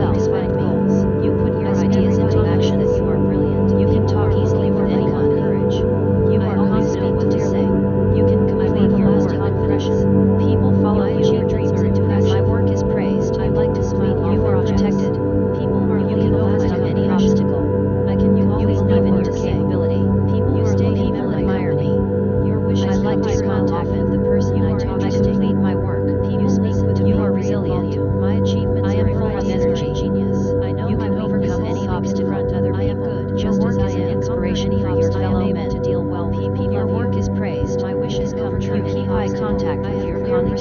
yourself.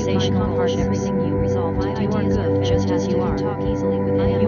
conversational partners. Everything you resolve, my ideas good just as you are. Talk easily with AI.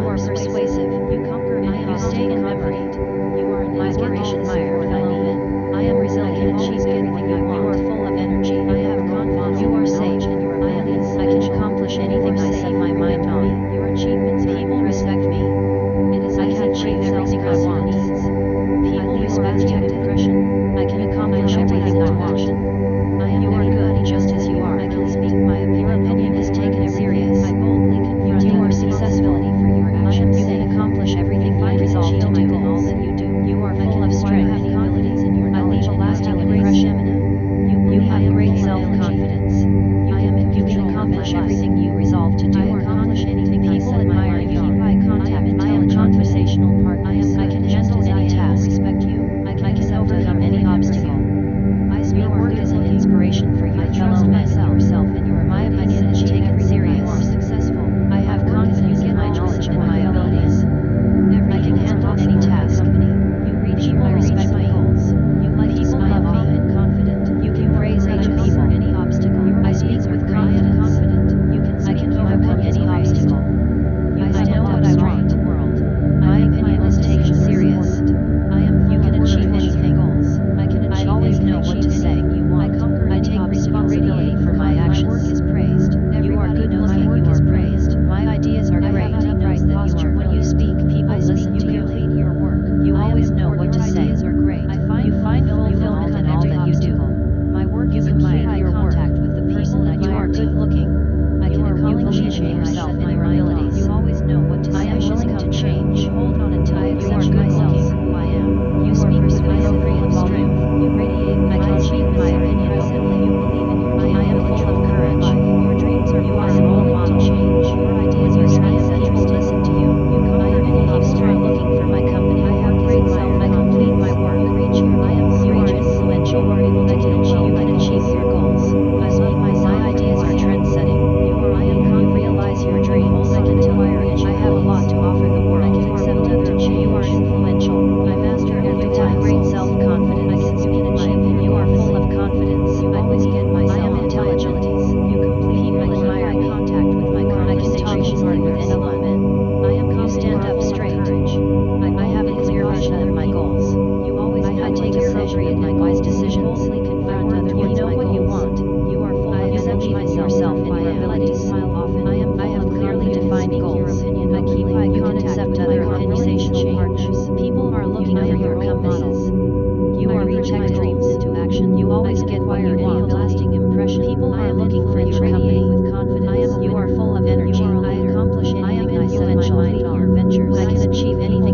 I can achieve anything?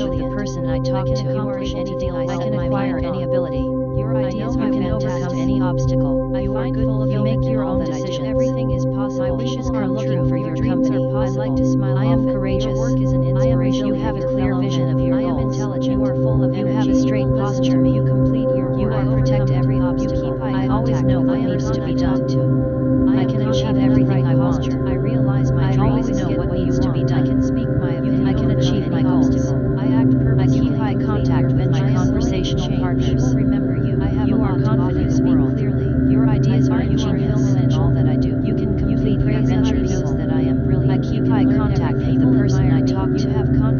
know the person I talk I to or any deal I can acquire any ability. Your ideas I can overcome any obstacle. I you find full of you make your own decisions. Everything is possible. My wishes are looking for your, your company. I like to smile. I am courageous. Your work is an inspiration. You have a clear vision of your goals. I am intelligent. You are full of You have a straight posture. You complete your You I protect every obstacle. I always know what needs to be done. I can achieve everything I want. Yes. Remember you. I have you a lot are confident to world. clearly. Your ideas are you are film and all that I do. You can complete your adventure knows that I am brilliant. I keep eye contact with the person I talk to. You have confidence.